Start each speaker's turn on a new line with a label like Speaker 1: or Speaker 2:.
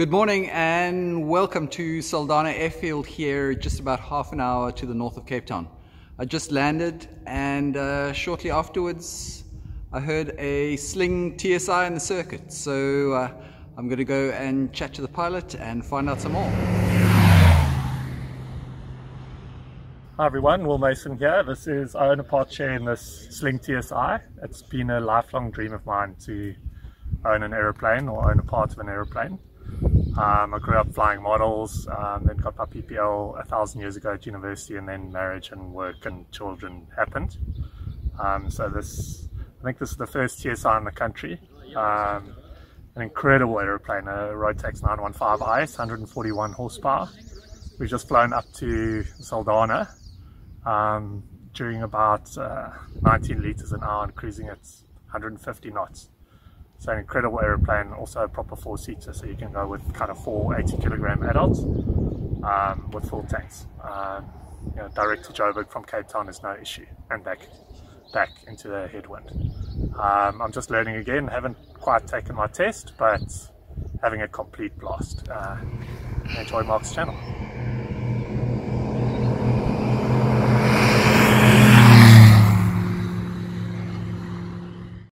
Speaker 1: Good morning and welcome to Saldanha Airfield here, just about half an hour to the north of Cape Town. I just landed and uh, shortly afterwards I heard a sling TSI in the circuit. So uh, I'm going to go and chat to the pilot and find out some more.
Speaker 2: Hi everyone, Will Mason here. This is I own a part share in this Sling TSI. It's been a lifelong dream of mine to own an aeroplane or own a part of an aeroplane. Um, I grew up flying models, um, then got my PPL a thousand years ago at university, and then marriage and work and children happened. Um, so this, I think this is the first TSI in the country. Um, an incredible aeroplane, a Rotax 915 iS, 141 horsepower. We've just flown up to Saldanha um, during about uh, 19 liters an hour and cruising at 150 knots. So an incredible aeroplane, also a proper four-seater, so you can go with kind of four 80-kilogram adults um, with full tanks. Um, you know, direct to Joburg from Cape Town is no issue, and back back into the headwind. Um, I'm just learning again, haven't quite taken my test, but having a complete blast. Uh, enjoy Mark's channel.